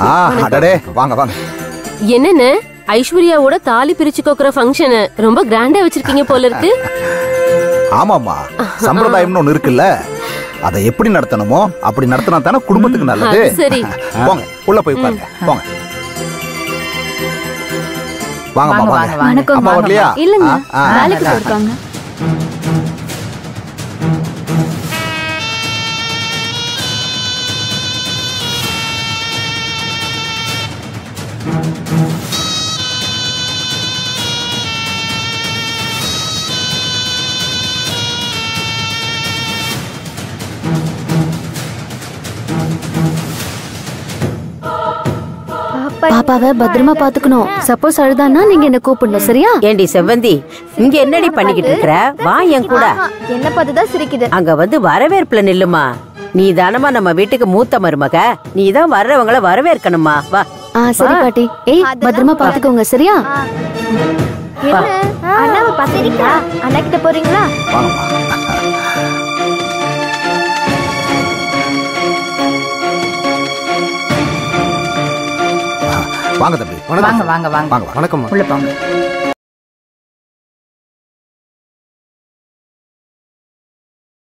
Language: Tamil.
ஆ அடடே. வாங்க வாங்க. என்னன்னு? ஐஸ்வர்யாவோட தாலி பிரிச்சு கோக்குற ஃபங்க்ஷன் ரொம்ப கிராண்டா வச்சிருக்கீங்க போல இருக்கு. ஆமாம்மா. சம்பிரதாயம்னு ஒண்ணு இருக்குல்ல. அதை எப்படி நடத்தணுமோ அப்படி நடத்தினா தானே குடும்பத்துக்கு நல்லது. சரி. போங்க உள்ள போய் உட்காருங்க. போங்க. வாங்கம்மா வாங்க, வரலையா? இல்லங்க. வேலைக்கு போயிருக்காங்க. பாப்பாவை பத்திரமா பாத்துக்கணும். சப்போஸ் அழுதானா நீங்க என்ன கூப்பிடணும் சரியா? ஏண்டி செவ்வந்தி இங்க என்னடி பண்ணிக்கிட்டு இருக்கற? வா என் கூட. என்ன பார்த்துதான் சிரிக்குது. அங்க வந்து வரவேற்புல நில்லுமா. நீ தானமா நம்ம வீட்டுக்கு மூத்த மருமக. நீ தான் வர்றவங்கள வரவேற்கணுமா வா. ஆ சரி பாட்டி. ஏய் பத்திரமா பாத்துக்கோங்க சரியா? அண்ணாவை பாத்துறீங்களா அண்ணா கிட்ட போறீங்களா? வாங்க தம்பி. வாங்க வாங்க வாங்க. வாங்க வாங்க வணக்கம். உள்ள போங்க.